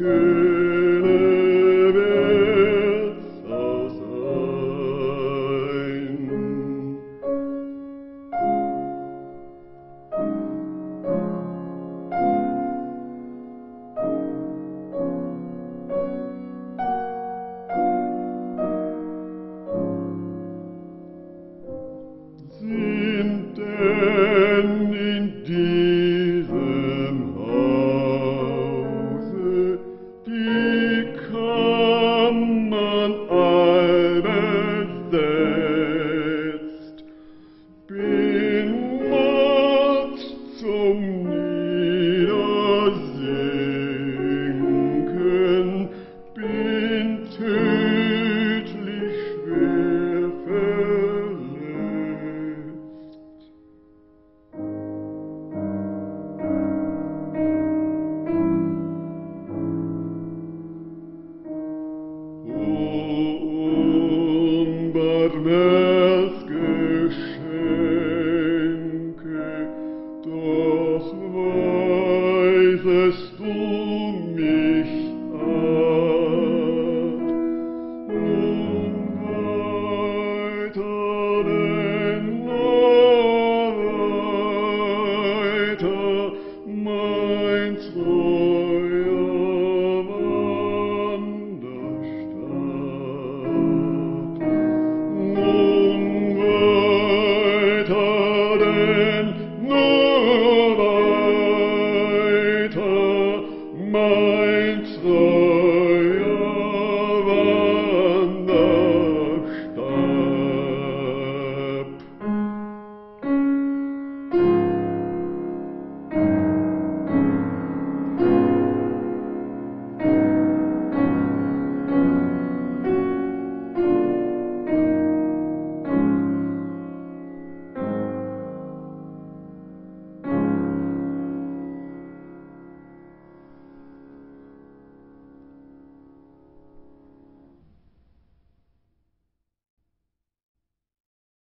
kühne so. Sind Carmen.